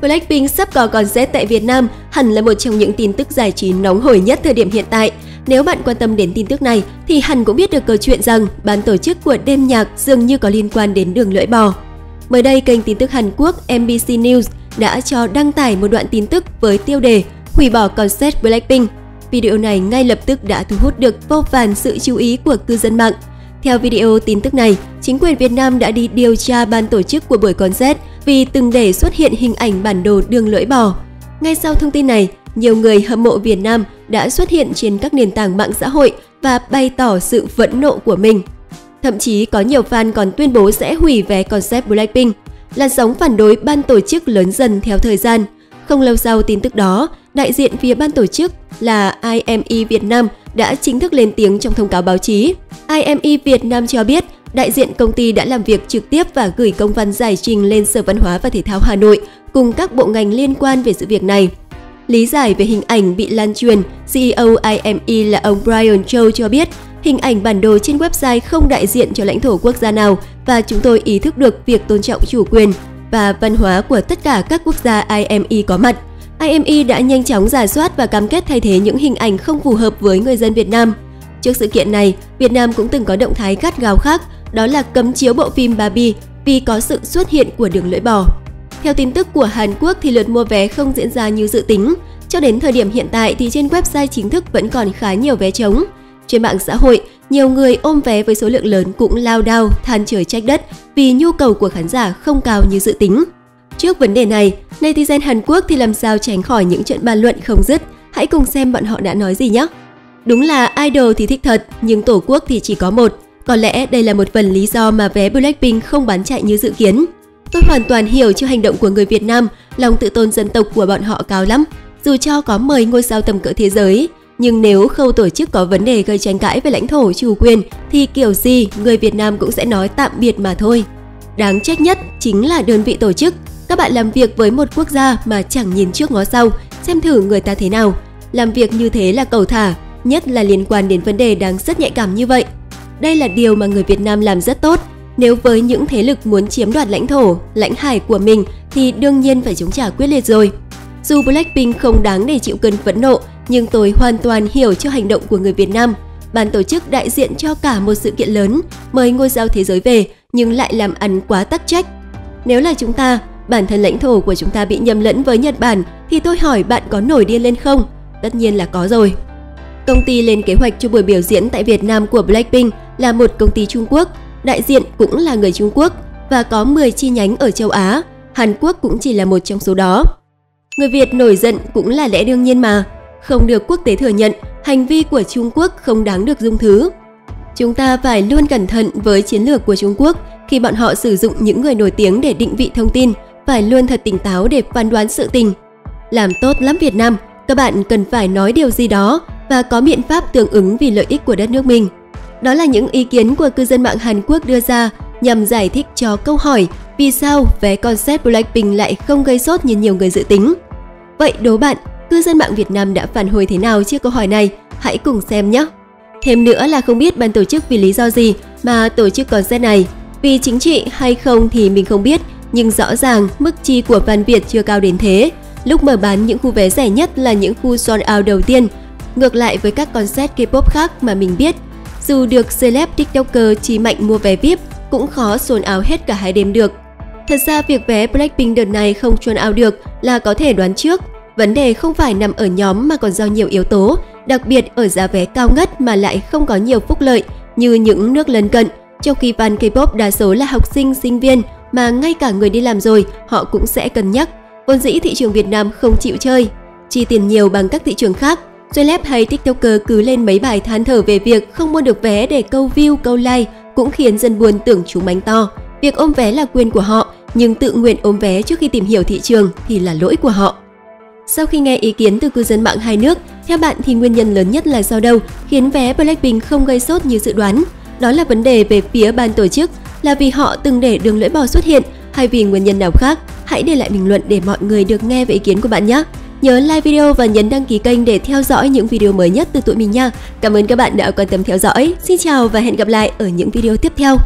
Blackpink sắp có concert tại Việt Nam hẳn là một trong những tin tức giải trí nóng hổi nhất thời điểm hiện tại. Nếu bạn quan tâm đến tin tức này thì hẳn cũng biết được câu chuyện rằng ban tổ chức của đêm nhạc dường như có liên quan đến đường lưỡi bò. Mới đây, kênh tin tức Hàn Quốc MBC News đã cho đăng tải một đoạn tin tức với tiêu đề hủy bỏ concert Blackpink. Video này ngay lập tức đã thu hút được vô vàn sự chú ý của cư dân mạng. Theo video tin tức này, chính quyền Việt Nam đã đi điều tra ban tổ chức của buổi concert vì từng để xuất hiện hình ảnh bản đồ đường lưỡi bò. Ngay sau thông tin này, nhiều người hâm mộ Việt Nam đã xuất hiện trên các nền tảng mạng xã hội và bày tỏ sự phẫn nộ của mình. Thậm chí có nhiều fan còn tuyên bố sẽ hủy vé concert Blackpink. Làn sóng phản đối ban tổ chức lớn dần theo thời gian. Không lâu sau tin tức đó, đại diện phía ban tổ chức là IME Việt Nam đã chính thức lên tiếng trong thông cáo báo chí. IME Việt Nam cho biết đại diện công ty đã làm việc trực tiếp và gửi công văn giải trình lên Sở Văn hóa và Thể thao Hà Nội cùng các bộ ngành liên quan về sự việc này. Lý giải về hình ảnh bị lan truyền, CEO IME là ông Brian Cho cho biết hình ảnh bản đồ trên website không đại diện cho lãnh thổ quốc gia nào và chúng tôi ý thức được việc tôn trọng chủ quyền và văn hóa của tất cả các quốc gia IME có mặt. IME đã nhanh chóng giả soát và cam kết thay thế những hình ảnh không phù hợp với người dân Việt Nam. Trước sự kiện này, Việt Nam cũng từng có động thái gắt gào khác, đó là cấm chiếu bộ phim Barbie vì có sự xuất hiện của đường lưỡi bò. Theo tin tức của Hàn Quốc thì lượt mua vé không diễn ra như dự tính. Cho đến thời điểm hiện tại thì trên website chính thức vẫn còn khá nhiều vé trống. Trên mạng xã hội, nhiều người ôm vé với số lượng lớn cũng lao đao, than trời trách đất vì nhu cầu của khán giả không cao như dự tính. Trước vấn đề này, netizen Hàn Quốc thì làm sao tránh khỏi những trận bàn luận không dứt. Hãy cùng xem bọn họ đã nói gì nhé. Đúng là idol thì thích thật, nhưng tổ quốc thì chỉ có một. Có lẽ đây là một phần lý do mà vé Blackpink không bán chạy như dự kiến. Tôi hoàn toàn hiểu cho hành động của người Việt Nam, lòng tự tôn dân tộc của bọn họ cao lắm. Dù cho có mời ngôi sao tầm cỡ thế giới, nhưng nếu khâu tổ chức có vấn đề gây tranh cãi về lãnh thổ chủ quyền thì kiểu gì người Việt Nam cũng sẽ nói tạm biệt mà thôi. Đáng trách nhất chính là đơn vị tổ chức. Các bạn làm việc với một quốc gia mà chẳng nhìn trước ngó sau, xem thử người ta thế nào. Làm việc như thế là cầu thả, nhất là liên quan đến vấn đề đáng rất nhạy cảm như vậy. Đây là điều mà người Việt Nam làm rất tốt. Nếu với những thế lực muốn chiếm đoạt lãnh thổ, lãnh hải của mình thì đương nhiên phải chống trả quyết liệt rồi. Dù Blackpink không đáng để chịu cơn phẫn nộ, nhưng tôi hoàn toàn hiểu cho hành động của người Việt Nam. Ban tổ chức đại diện cho cả một sự kiện lớn, mời ngôi sao thế giới về nhưng lại làm ăn quá tắc trách. Nếu là chúng ta, bản thân lãnh thổ của chúng ta bị nhầm lẫn với Nhật Bản thì tôi hỏi bạn có nổi điên lên không? Tất nhiên là có rồi. Công ty lên kế hoạch cho buổi biểu diễn tại Việt Nam của Blackpink là một công ty Trung Quốc, đại diện cũng là người Trung Quốc và có 10 chi nhánh ở châu Á. Hàn Quốc cũng chỉ là một trong số đó. Người Việt nổi giận cũng là lẽ đương nhiên mà, không được quốc tế thừa nhận, hành vi của Trung Quốc không đáng được dung thứ. Chúng ta phải luôn cẩn thận với chiến lược của Trung Quốc khi bọn họ sử dụng những người nổi tiếng để định vị thông tin, phải luôn thật tỉnh táo để phán đoán sự tình. Làm tốt lắm Việt Nam, các bạn cần phải nói điều gì đó và có biện pháp tương ứng vì lợi ích của đất nước mình. Đó là những ý kiến của cư dân mạng Hàn Quốc đưa ra nhằm giải thích cho câu hỏi vì sao vé concert Blackpink lại không gây sốt như nhiều người dự tính. Vậy đố bạn, cư dân mạng Việt Nam đã phản hồi thế nào trước câu hỏi này? Hãy cùng xem nhé! Thêm nữa là không biết ban tổ chức vì lý do gì mà tổ chức concert này. Vì chính trị hay không thì mình không biết, nhưng rõ ràng mức chi của Văn Việt chưa cao đến thế. Lúc mở bán những khu vé rẻ nhất là những khu sold out đầu tiên. Ngược lại với các concert K-pop khác mà mình biết, dù được celeb tiktoker chi mạnh mua vé VIP cũng khó sold out hết cả hai đêm được. Thật ra việc vé Blackpink đợt này không sold out được là có thể đoán trước. Vấn đề không phải nằm ở nhóm mà còn do nhiều yếu tố, đặc biệt ở giá vé cao ngất mà lại không có nhiều phúc lợi như những nước lân cận. Trong khi fan K-pop đa số là học sinh, sinh viên mà ngay cả người đi làm rồi họ cũng sẽ cân nhắc. Vốn dĩ thị trường Việt Nam không chịu chơi, chi tiền nhiều bằng các thị trường khác. Celeb hay TikToker cứ lên mấy bài than thở về việc không mua được vé để câu view, câu like cũng khiến dân buồn tưởng chúng bánh to. Việc ôm vé là quyền của họ, nhưng tự nguyện ôm vé trước khi tìm hiểu thị trường thì là lỗi của họ. Sau khi nghe ý kiến từ cư dân mạng hai nước, theo bạn thì nguyên nhân lớn nhất là do đâu khiến vé Blackpink không gây sốt như dự đoán? Đó là vấn đề về phía ban tổ chức, là vì họ từng để đường lưỡi bò xuất hiện hay vì nguyên nhân nào khác? Hãy để lại bình luận để mọi người được nghe về ý kiến của bạn nhé. Nhớ like video và nhấn đăng ký kênh để theo dõi những video mới nhất từ tụi mình nha. Cảm ơn các bạn đã quan tâm theo dõi. Xin chào và hẹn gặp lại ở những video tiếp theo.